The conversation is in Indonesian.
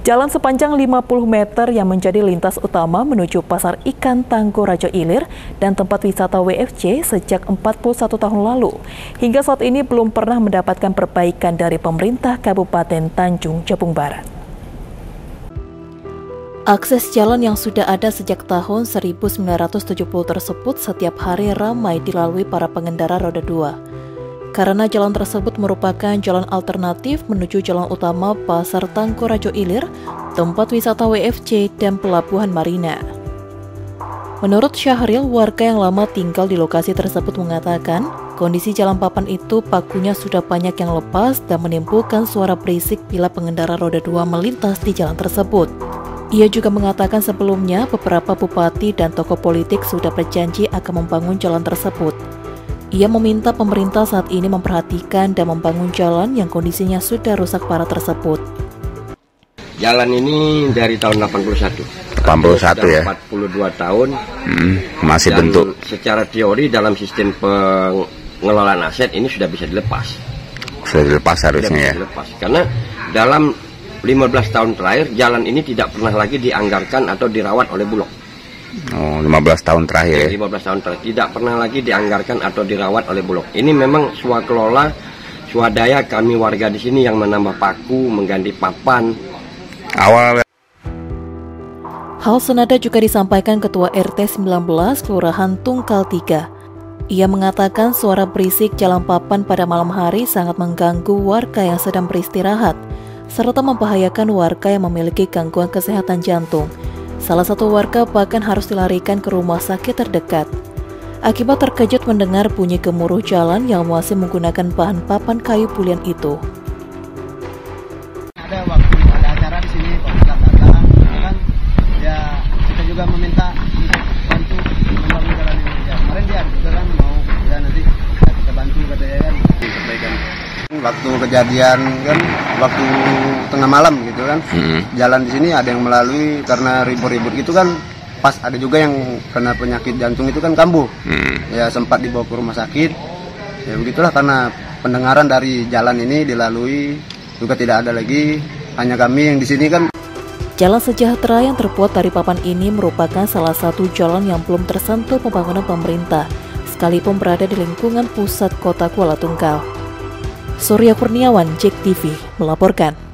Jalan sepanjang 50 meter yang menjadi lintas utama menuju Pasar Ikan Tanggo Rajo Ilir dan tempat wisata WFC sejak 41 tahun lalu. Hingga saat ini belum pernah mendapatkan perbaikan dari pemerintah Kabupaten Tanjung Jabung Barat. Akses jalan yang sudah ada sejak tahun 1970 tersebut setiap hari ramai dilalui para pengendara roda dua karena jalan tersebut merupakan jalan alternatif menuju jalan utama Pasar Tangko Rajo Ilir, tempat wisata WFC dan pelabuhan Marina. Menurut Syahril, warga yang lama tinggal di lokasi tersebut mengatakan, kondisi jalan papan itu pakunya sudah banyak yang lepas dan menimbulkan suara berisik bila pengendara roda dua melintas di jalan tersebut. Ia juga mengatakan sebelumnya beberapa bupati dan tokoh politik sudah berjanji akan membangun jalan tersebut. Ia meminta pemerintah saat ini memperhatikan dan membangun jalan yang kondisinya sudah rusak parah tersebut. Jalan ini dari tahun 81. 81 ya? 42 tahun. Hmm, masih bentuk. Secara teori dalam sistem pengelolaan aset ini sudah bisa dilepas. Sudah dilepas harusnya sudah ya? Dilepas. Karena dalam 15 tahun terakhir jalan ini tidak pernah lagi dianggarkan atau dirawat oleh Bulog. Oh, 15 tahun terakhir ya? 15 tahun terakhir. Tidak pernah lagi dianggarkan atau dirawat oleh Bulog. Ini memang swakelola, swadaya kami warga di sini yang menambah paku, mengganti papan. Awal Hal senada juga disampaikan Ketua RT 19 Kelurahan Tungkal 3. Ia mengatakan suara berisik jalan papan pada malam hari sangat mengganggu warga yang sedang beristirahat, serta membahayakan warga yang memiliki gangguan kesehatan jantung. Salah satu warga bahkan harus dilarikan ke rumah sakit terdekat. Akibat terkejut mendengar bunyi gemuruh jalan yang masih menggunakan bahan papan kayu pulian itu. Ada waktu ada acara di sini Pak datang, kan ya kita juga meminta untuk bantu membangun jalan ini. Ya, kemarin dia juga kan mau ya nanti ya, kita bantu katanya kan perbaikan. Waktu kejadian kan waktu tengah malam gitu kan hmm. jalan di sini ada yang melalui karena ribut-ribut gitu kan pas ada juga yang kena penyakit jantung itu kan kambuh hmm. ya sempat dibawa ke rumah sakit ya begitulah karena pendengaran dari jalan ini dilalui juga tidak ada lagi hanya kami yang di sini kan Jalan sejahtera yang terbuat dari papan ini merupakan salah satu jalan yang belum tersentuh pembangunan pemerintah, sekalipun berada di lingkungan pusat kota Kuala Tunggal. Surya Kurniawan, JEK TV, melaporkan.